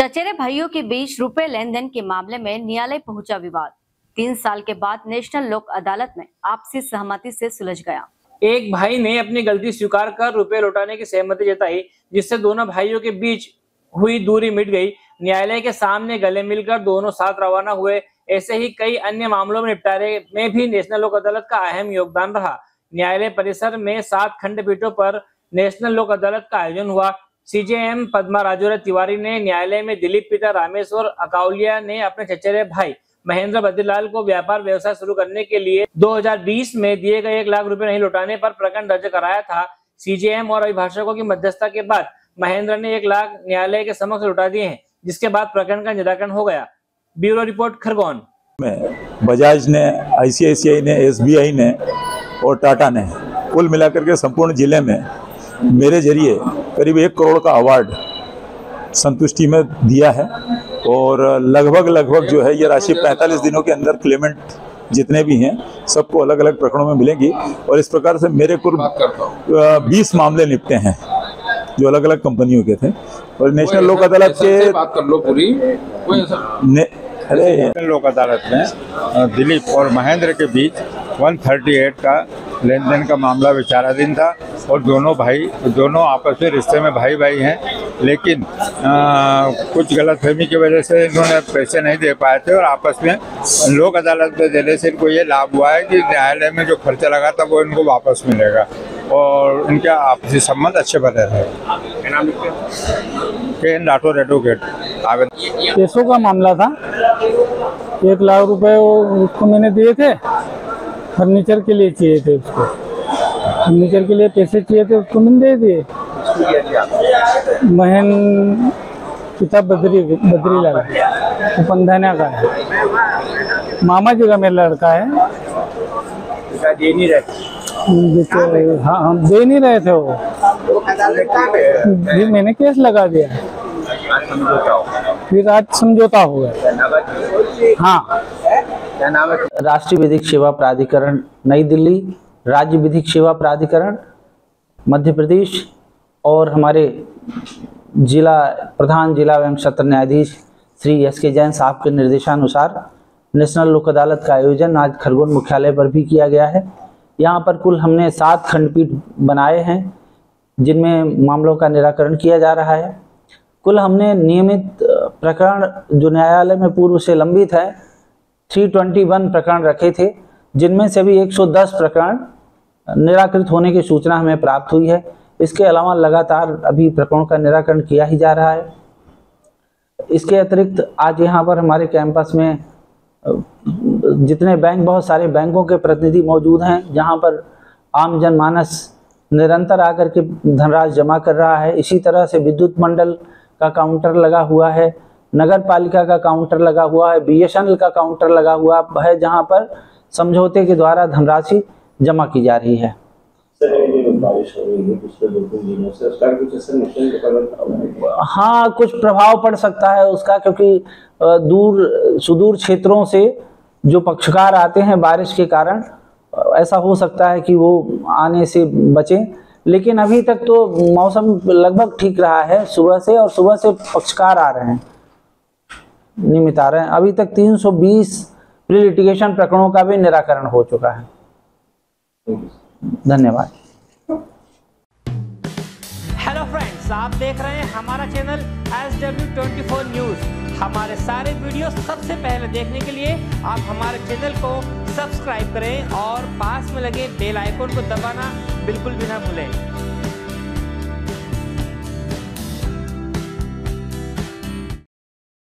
चचेरे भाइयों के बीच रुपए लेन देन के मामले में न्यायालय पहुँचा विवाद। तीन साल के बाद नेशनल लोक अदालत में आपसी सहमति से सुलझ गया। एक भाई ने अपनी गलती स्वीकार कर रुपए लौटाने की सहमति जताई, जिससे दोनों भाइयों के बीच हुई दूरी मिट गई। न्यायालय के सामने गले मिलकर दोनों साथ रवाना हुए। ऐसे ही कई अन्य मामलों में निपटारे में भी नेशनल लोक अदालत का अहम योगदान रहा। न्यायालय परिसर में सात खंडपीठों पर नेशनल लोक अदालत का आयोजन हुआ। सीजेएम पदमा राजोरा तिवारी ने न्यायालय में दिलीप पिता रामेश्वर अकाउलिया ने अपने चचेरे भाई महेंद्र बद्रीलाल को व्यापार व्यवसाय शुरू करने के लिए 2020 में दिए गए एक लाख रुपए नहीं लौटाने पर प्रकरण दर्ज कराया था। सीजेएम और अभिभाषकों की मध्यस्थता के बाद महेंद्र ने एक लाख न्यायालय के समक्ष लौटा दिए हैं, जिसके बाद प्रकरण का निराकरण हो गया। Bureau report, Khargone. में, बजाज ने आईसीआईसीआई ने एसबीआई ने और टाटा ने कुल मिलाकर के संपूर्ण ज़िले में मेरे ज़रिए करीब एक करोड़ का अवार्ड संतुष्टि में दिया है। और लगभग लगभग जो है ये राशि 45 दिनों के अंदर क्लेमेंट जितने भी हैं सबको अलग अलग प्रकरणों में मिलेंगी। और इस प्रकार से मेरे कुल बीस मामले निपटे हैं जो अलग अलग कंपनियों के थे। और नेशनल लोक अदालत के बात कर लो पूरी। ने, अरे नेशनल लोक अदालत में दिलीप और महेंद्र के बीच 138 का लेन देन का मामला विचाराधीन था। और दोनों भाई दोनों आपस में रिश्ते में भाई भाई हैं लेकिन अ, कुछ गलतफहमी की वजह से इन्होंने पैसे नहीं दे पाए थे और आपस में लोक अदालत में देने से इनको ये लाभ हुआ है कि न्यायालय में जो खर्चा लगा था वो इनको वापस मिलेगा और इनके आपसी संबंध अच्छे बने रहे। के एन राठौर एडवोकेट आवेदन। पैसों का मामला था। एक लाख रुपए वो उसको मैंने दिए थे। फर्नीचर के लिए चाहिए थे उसको। फर्नीचर के लिए पैसे चाहिए थे, उसको मैंने दे दिए। महन पिता बद्री बद्रीलाल वो पंधाना का है। मामा जी का मेरा लड़का है। जैसे हाँ हम दे नहीं रहे थे वो। जी मैंने केस लगा दिया। फिर आज समझौता हो गया हाँ। राष्ट्रीय विधिक सेवा प्राधिकरण, नई दिल्ली। राज्य विधिक सेवा प्राधिकरण, मध्य प्रदेश और हमारे जिला, प्रधान जिला एवं सत्र न्यायाधीश श्री एस के जैन साहब के निर्देशानुसार नेशनल लोक अदालत का आयोजन आज खरगोन मुख्यालय पर भी किया गया है। यहाँ पर कुल हमने सात खंडपीठ बनाए हैं, जिनमें मामलों का निराकरण किया जा रहा है। कुल हमने नियमित प्रकरण जो न्यायालय में पूर्व से लंबित है 321 प्रकरण रखे थे। जिनमें से भी 110 प्रकरण निराकृत होने की सूचना हमें प्राप्त हुई है। इसके अलावा लगातार अभी प्रकरणों का निराकरण किया ही जा रहा है। इसके अतिरिक्त आज यहाँ पर हमारे कैंपस में, जितने बैंक, बहुत सारे बैंकों के प्रतिनिधि मौजूद हैं, जहाँ पर आम जनमानस निरंतर आकर के धनराशि जमा कर रहा है। इसी तरह से विद्युत मंडल का काउंटर लगा हुआ है। नगर पालिका का काउंटर लगा हुआ है बीएसएनएल का काउंटर लगा हुआ है जहाँ पर समझौते के द्वारा धनराशि जमा की जा रही है। का हाँ कुछ प्रभाव पड़ सकता है उसका क्योंकि दूर सुदूर क्षेत्रों से जो पक्षकार आते हैं बारिश के कारण ऐसा हो सकता है कि वो आने से बचें। लेकिन अभी तक तो मौसम लगभग ठीक रहा है सुबह से और सुबह से पक्षकार आ रहे हैं। नियमित आ रहे हैं। अभी तक 320 प्री लिटिगेशन प्रकरणों का भी निराकरण हो चुका है। धन्यवाद। हेलो फ्रेंड्स आप देख रहे हैं हमारा channel S W twenty four news हमारे सारे वीडियो सबसे पहले देखने के लिए आप हमारे चैनल को सब्सक्राइब करें और पास में लगे बेल आइकोन को दबाना बिल्कुल भी ना भूलें।